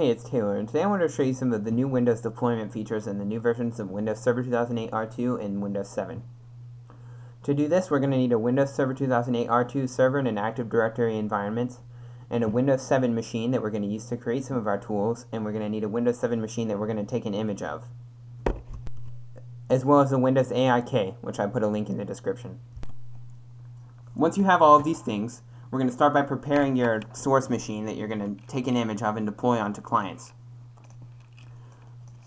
Hey, it's Taylor, and today I want to show you some of the new Windows deployment features in the new versions of Windows Server 2008 R2 and Windows 7. To do this, we're going to need a Windows Server 2008 R2 server in an Active Directory environment, and a Windows 7 machine that we're going to use to create some of our tools, and we're going to need a Windows 7 machine that we're going to take an image of, as well as a Windows AIK, which I put a link in the description. Once you have all of these things, we're going to start by preparing your source machine that you're going to take an image of and deploy onto clients.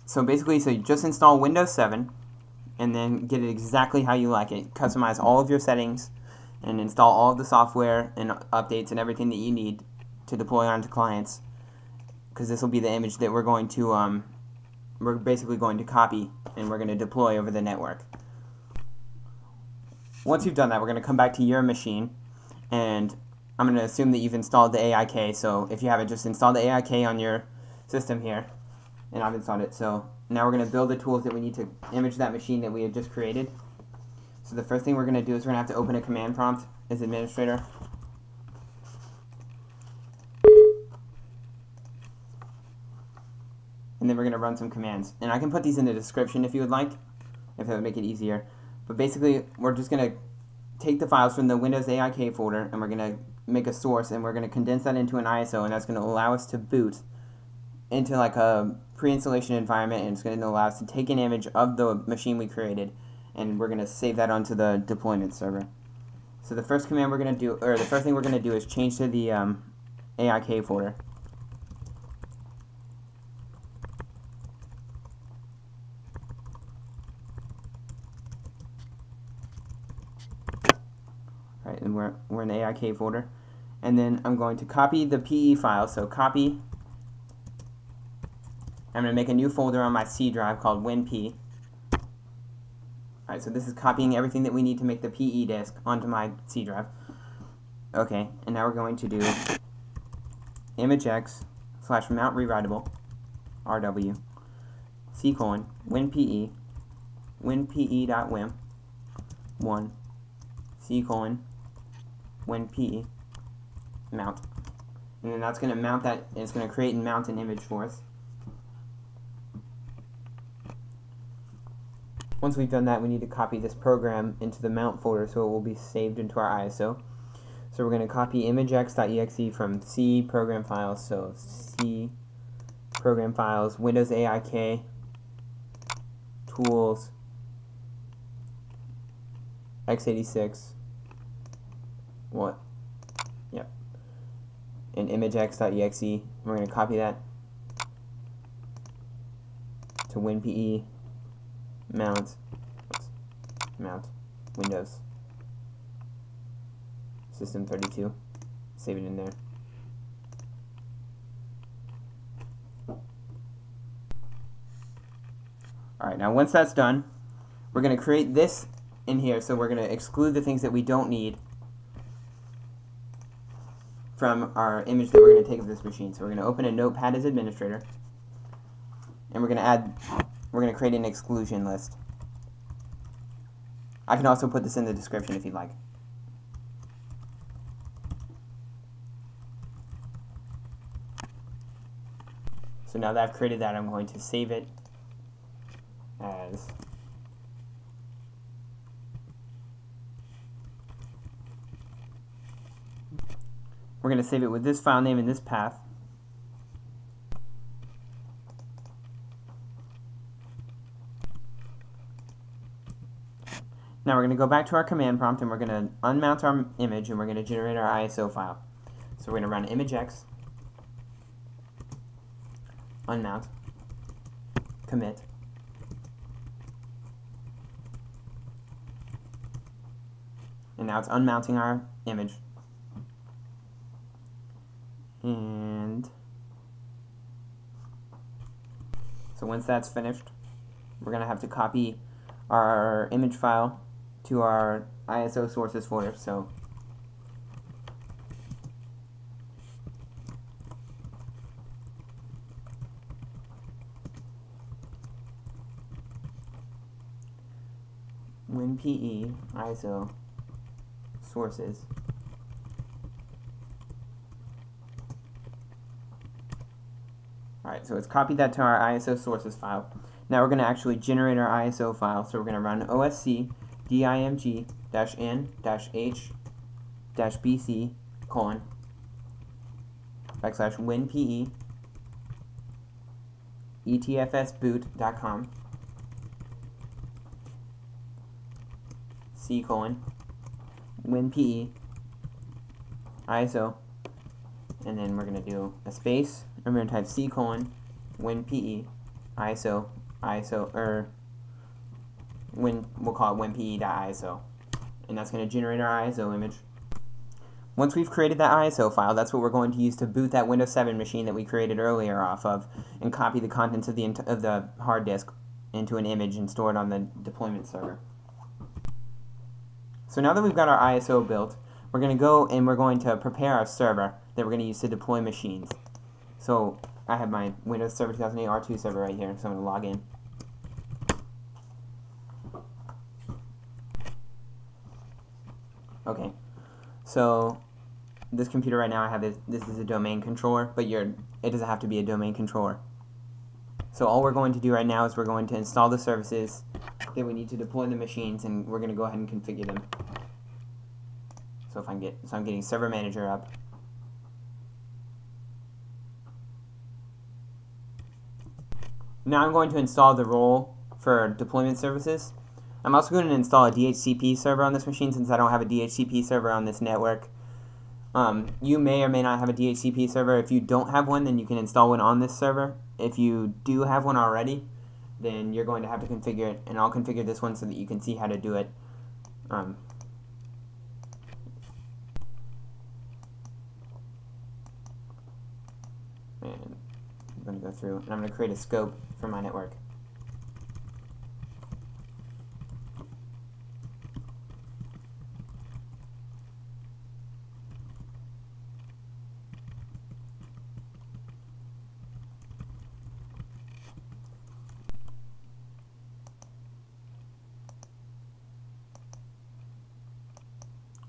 So basically, so you just install Windows 7 and then get it exactly how you like it. Customize all of your settings and install all of the software and updates and everything that you need to deploy onto clients because this will be the image that we're going to um, we're basically going to copy and we're going to deploy over the network. Once you've done that, we're going to come back to your machine and I'm going to assume that you've installed the AIK, so if you haven't, just install the AIK on your system here, and I've installed it. So now we're going to build the tools that we need to image that machine that we had just created. So the first thing we're going to do is we're going to have to open a command prompt as administrator. And then we're going to run some commands. And I can put these in the description if you would like, if that would make it easier. But basically, we're just going to take the files from the Windows AIK folder and we're going to make a source and we're going to condense that into an ISO and that's going to allow us to boot into like a pre-installation environment and it's going to allow us to take an image of the machine we created and we're going to save that onto the deployment server. So the first command we're going to do, or the first thing we're going to do is change to the um, AIK folder. Right, and we're, we're in the AIK folder. And then I'm going to copy the PE file, so copy. I'm going to make a new folder on my C drive called WinP. Alright, so this is copying everything that we need to make the PE disk onto my C drive. Okay, and now we're going to do imagex slash mount rewritable rw c colon winpe winpe.wim 1 c colon winpe mount. And then that's going to mount that it's going to create and mount an image for us. Once we've done that we need to copy this program into the mount folder so it will be saved into our ISO so we're going to copy imagex.exe from C program files so C program files Windows AIK tools x86 what? Yep. And imagex.exe we're going to copy that to WinPE mount mount Windows. System 32 save it in there. Alright now once that's done we're going to create this in here. So we're going to exclude the things that we don't need from our image that we're going to take of this machine. So we're going to open a notepad as administrator and we're going to add we're going to create an exclusion list. I can also put this in the description if you'd like. So now that I've created that, I'm going to save it as We're going to save it with this file name and this path. Now we're going to go back to our command prompt and we're going to unmount our image and we're going to generate our ISO file. So we're going to run imagex unmount, commit, and now it's unmounting our image. And so once that's finished, we're going to have to copy our image file to our ISO sources folder. So WinPE ISO sources Alright, so let's copy that to our ISO sources file. Now we're going to actually generate our ISO file. So we're going to run OSC dimg dash n dash h dash bc colon backslash winpe etfsboot.com c colon winpe ISO and then we're going to do a space I'm going to type c colon winpe ISO ISO or er, when we'll call it winpe.iso and that's going to generate our ISO image once we've created that ISO file, that's what we're going to use to boot that Windows 7 machine that we created earlier off of and copy the contents of the, of the hard disk into an image and store it on the deployment server. So now that we've got our ISO built, we're going to go and we're going to prepare our server that we're going to use to deploy machines. So I have my Windows Server 2008 R2 server right here, so I'm going to log in. Okay, so this computer right now I have this, this is a domain controller, but you're, it doesn't have to be a domain controller. So all we're going to do right now is we're going to install the services that we need to deploy the machines and we're going to go ahead and configure them. So if I get, so I'm getting server manager up. Now I'm going to install the role for deployment services. I'm also going to install a DHCP server on this machine since I don't have a DHCP server on this network. Um, you may or may not have a DHCP server. If you don't have one, then you can install one on this server. If you do have one already, then you're going to have to configure it, and I'll configure this one so that you can see how to do it. Um, and I'm going to go through, and I'm going to create a scope for my network.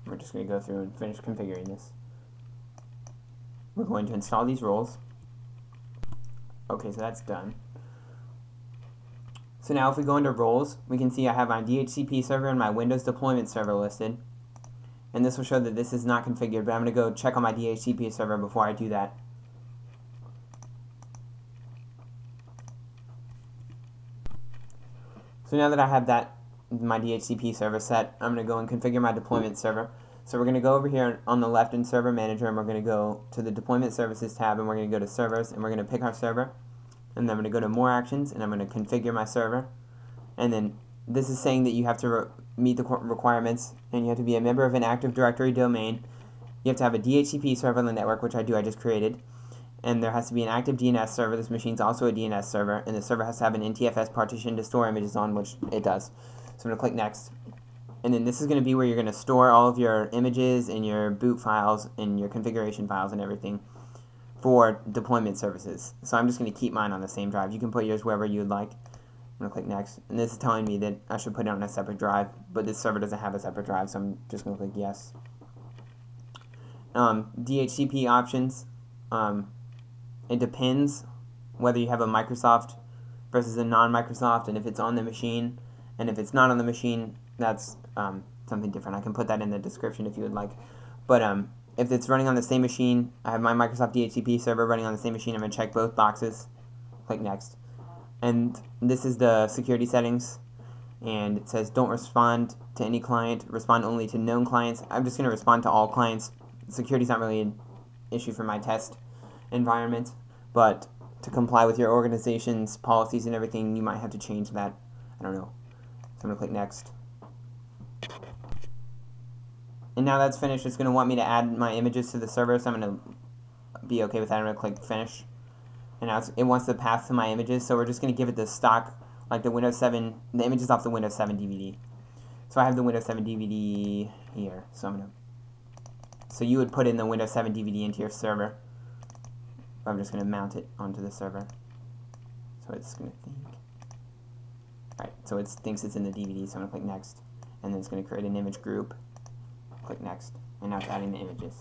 We're just going to go through and finish configuring this. We're going to install these roles. Okay, so that's done. So now if we go into roles, we can see I have my DHCP server and my Windows deployment server listed. And this will show that this is not configured, but I'm going to go check on my DHCP server before I do that. So now that I have that my DHCP server set, I'm going to go and configure my deployment server. So we're going to go over here on the left in Server Manager, and we're going to go to the Deployment Services tab, and we're going to go to Servers, and we're going to pick our server. And then I'm going to go to More Actions, and I'm going to configure my server. And then this is saying that you have to meet the requirements, and you have to be a member of an Active Directory domain. You have to have a DHCP server on the network, which I do, I just created. And there has to be an active DNS server. This machine's also a DNS server, and the server has to have an NTFS partition to store images on, which it does. So I'm going to click Next. And then this is going to be where you're going to store all of your images and your boot files and your configuration files and everything for deployment services. So I'm just going to keep mine on the same drive. You can put yours wherever you'd like. I'm going to click Next. And this is telling me that I should put it on a separate drive, but this server doesn't have a separate drive, so I'm just going to click Yes. Um, DHCP options. Um, it depends whether you have a Microsoft versus a non-Microsoft, and if it's on the machine, and if it's not on the machine, that's um, something different. I can put that in the description if you would like. But um, if it's running on the same machine, I have my Microsoft DHCP server running on the same machine. I'm going to check both boxes. Click Next. And this is the security settings. And it says don't respond to any client, respond only to known clients. I'm just going to respond to all clients. Security's not really an issue for my test environment, but to comply with your organization's policies and everything, you might have to change that. I don't know. So I'm going to click Next. And now that's finished, it's going to want me to add my images to the server, so I'm going to be okay with that. I'm going to click Finish. And now it wants the path to my images, so we're just going to give it the stock, like the Windows 7, the images off the Windows 7 DVD. So I have the Windows 7 DVD here, so I'm going to... So you would put in the Windows 7 DVD into your server. I'm just going to mount it onto the server. So it's going to think. Alright, so it thinks it's in the DVD, so I'm going to click Next. And then it's going to create an image group click next, and now it's adding the images.